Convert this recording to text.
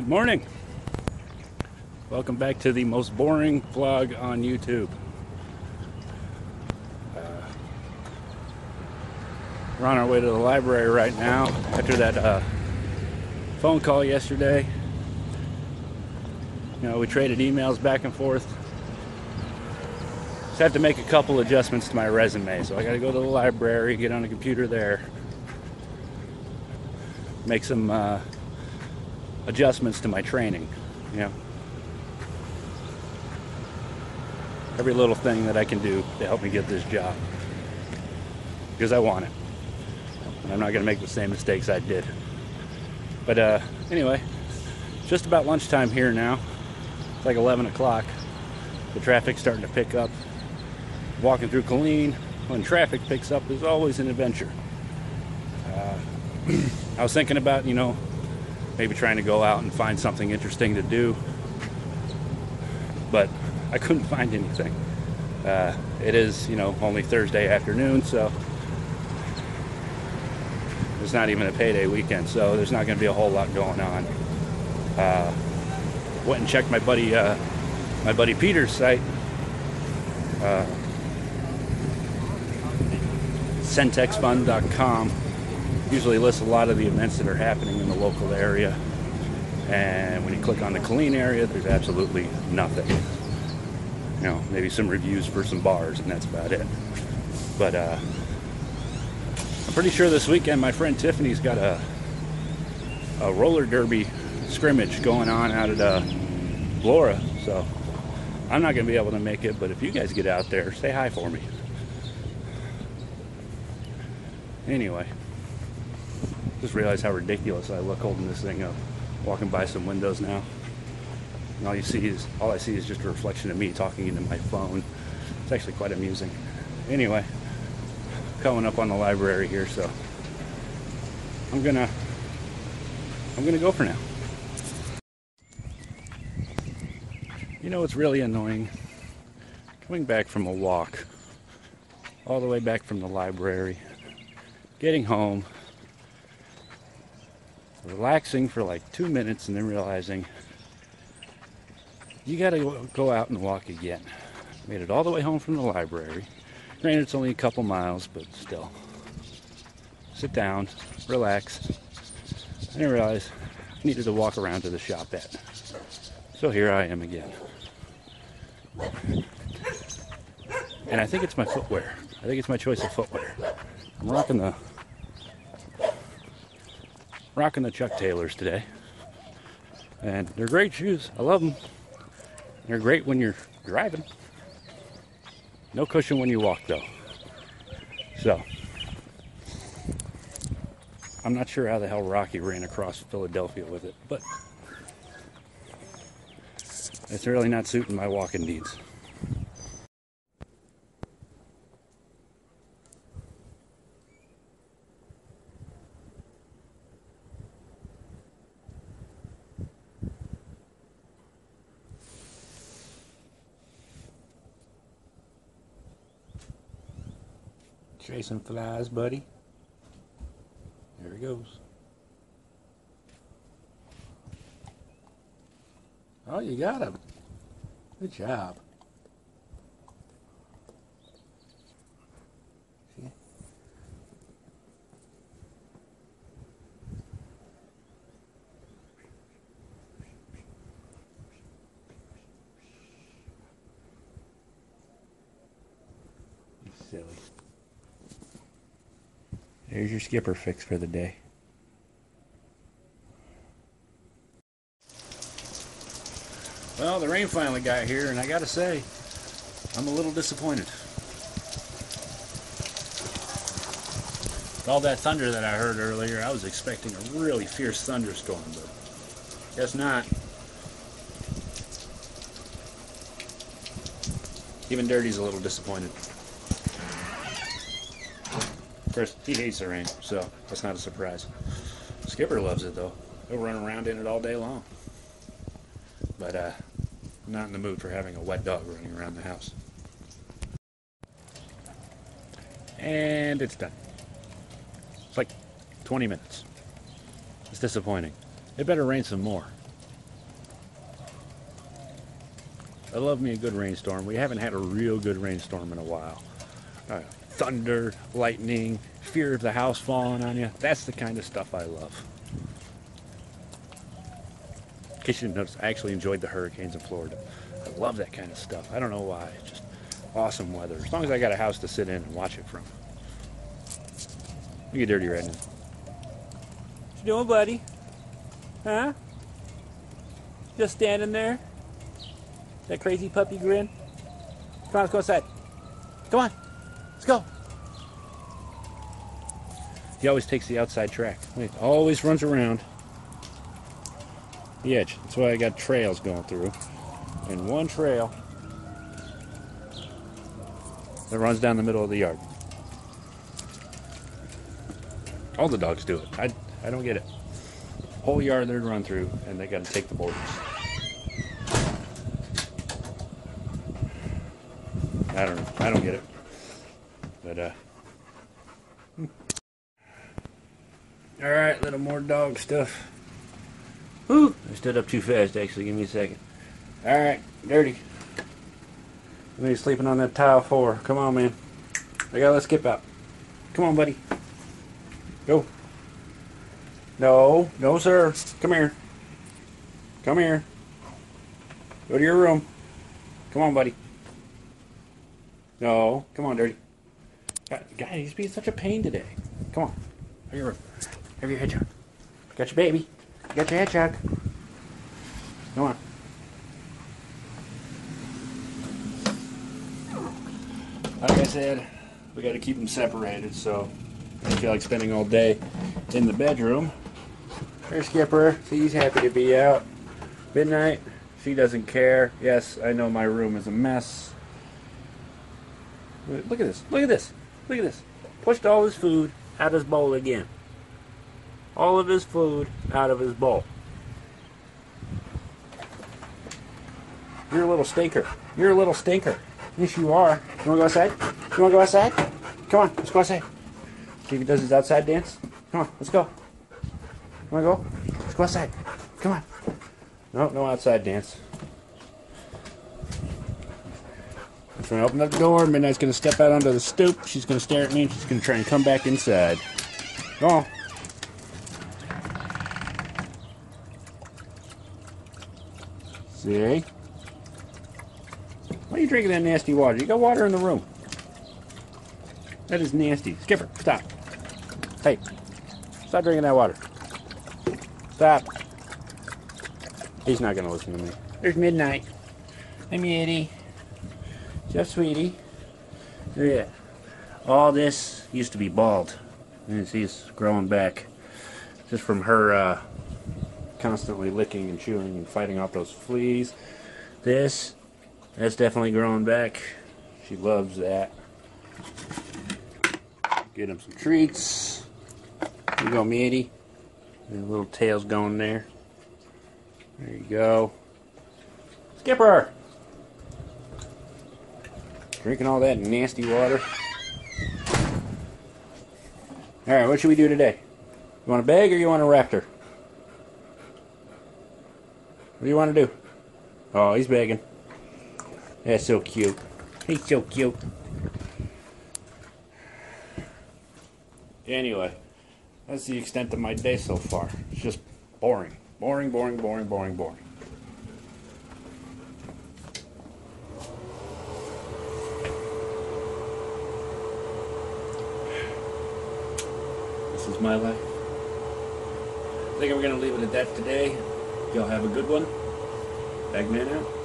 Good morning. Welcome back to the most boring vlog on YouTube. Uh, we're on our way to the library right now after that uh, phone call yesterday. You know, we traded emails back and forth. Just have to make a couple adjustments to my resume. So I got to go to the library, get on the computer there, make some uh, adjustments to my training. You know, every little thing that I can do to help me get this job because I want it. And I'm not going to make the same mistakes I did. But uh, anyway, just about lunchtime here now. It's like 11 o'clock. The traffic's starting to pick up. Walking through Killeen when traffic picks up is always an adventure. Uh, I was thinking about, you know, maybe trying to go out and find something interesting to do, but I couldn't find anything. Uh, it is, you know, only Thursday afternoon, so it's not even a payday weekend, so there's not going to be a whole lot going on. Uh, went and checked my buddy, uh, my buddy Peter's site. Uh, usually lists a lot of the events that are happening in the local area. And when you click on the Killeen area, there's absolutely nothing. You know, maybe some reviews for some bars, and that's about it. But uh, I'm pretty sure this weekend my friend Tiffany's got a a roller derby scrimmage going on out at uh, Laura. So I'm not going to be able to make it, but if you guys get out there, say hi for me. Anyway, just realized how ridiculous I look holding this thing up. Walking by some windows now. And all you see is all I see is just a reflection of me talking into my phone. It's actually quite amusing. Anyway, coming up on the library here, so I'm gonna I'm gonna go for now. You know what's really annoying? Coming back from a walk, all the way back from the library, getting home, relaxing for like two minutes, and then realizing you got to go out and walk again. Made it all the way home from the library. Granted, it's only a couple miles, but still. Sit down, relax. I didn't realize I needed to walk around to the shop at. So here I am again. And I think it's my footwear. I think it's my choice of footwear. I'm rocking the rocking the Chuck Taylors today. And they're great shoes. I love them. They're great when you're driving. No cushion when you walk though. So I'm not sure how the hell Rocky ran across Philadelphia with it, but it's really not suiting my walking needs. Chasing flies, buddy. There he goes. Oh, you got him. Good job. Silly. There's your skipper fix for the day. Well, the rain finally got here, and I gotta say, I'm a little disappointed. With all that thunder that I heard earlier, I was expecting a really fierce thunderstorm, but guess not. Even Dirty's a little disappointed. He hates the rain, so that's not a surprise. Skipper loves it though. He'll run around in it all day long. But uh, I'm not in the mood for having a wet dog running around the house. And it's done. It's like 20 minutes. It's disappointing. It better rain some more. I love me a good rainstorm. We haven't had a real good rainstorm in a while. Uh, Thunder, lightning, fear of the house falling on you. That's the kind of stuff I love. In case you didn't notice, I actually enjoyed the hurricanes in Florida. I love that kind of stuff. I don't know why. It's just awesome weather. As long as I got a house to sit in and watch it from. You get dirty right now. What you doing, buddy? Huh? Just standing there? That crazy puppy grin? Come on, let's go outside. Come on. Let's go. He always takes the outside track. He always runs around the edge. That's why I got trails going through. And one trail that runs down the middle of the yard. All the dogs do it. I, I don't get it. Whole yard they run through, and they got to take the borders. I don't know. I don't get it. But uh. hmm. All right, little more dog stuff. Whew, I stood up too fast. Actually, give me a second. All right, dirty. You sleeping on that tile floor. Come on, man. I gotta let Skip out. Come on, buddy. Go. No, no, sir. Come here. Come here. Go to your room. Come on, buddy. No, come on, dirty. God, God, he's being such a pain today. Come on. Have your. Have your hedgehog. Got your baby. Got your hedgehog. Come on. Like I said, we got to keep them separated, so I don't feel like spending all day in the bedroom. There's Skipper. He's happy to be out. Midnight. She doesn't care. Yes, I know my room is a mess. Look at this. Look at this. Look at this. Pushed all his food out of his bowl again. All of his food out of his bowl. You're a little stinker. You're a little stinker. Yes, you are. You want to go outside? You want to go outside? Come on, let's go outside. See if he does his outside dance. Come on, let's go. You want to go? Let's go outside. Come on. No, no outside dance. Trying to open up the door. Midnight's to step out onto the stoop. She's to stare at me and she's to try and come back inside. Go on. See? Why are you drinking that nasty water? You got water in the room. That is nasty. Skipper, stop. Hey, stop drinking that water. Stop. He's not to listen to me. There's midnight. Hey, Mitty. Jeff, sweetie. Yeah. All this used to be bald. And see, it's growing back. Just from her uh, constantly licking and chewing and fighting off those fleas. This that's definitely growing back. She loves that. Get him some treats. Here you go, Mitty. Little tail's going there. There you go. Skipper! Drinking all that nasty water. Alright, what should we do today? You want a bag or you want a raptor? What do you want to do? Oh, he's begging. That's so cute. He's so cute. Anyway, that's the extent of my day so far. It's just boring. Boring, boring, boring, boring, boring. Is my life. I think I'm going to leave it at that today. Y'all have a good one. Bagman out.